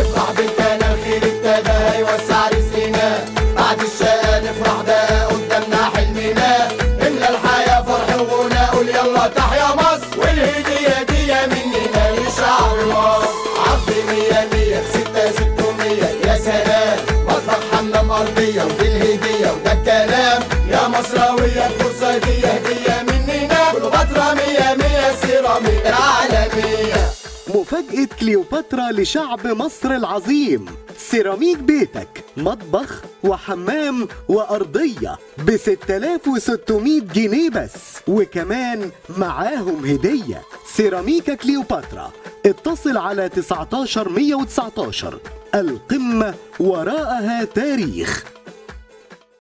افرح بالتانا الخير التباهي وسع رزقنا بعد الشقا نفرح ده قدامنا حلمنا. املى الحياة فرح وغنى قول يلا تحيا مصر. والهدية دي مننا لشعب مصر. عرض مية مية ستة ستمية يا سلام. مطبخ حمام أرضية ودي الهدية وده الكلام. يا مصراوية الفرصة دي هدية. مفاجأة كليوباترا لشعب مصر العظيم. سيراميك بيتك مطبخ وحمام وأرضية ب 6600 جنيه بس وكمان معاهم هدية. سيراميكا كليوباترا اتصل على 19 119 القمة وراءها تاريخ.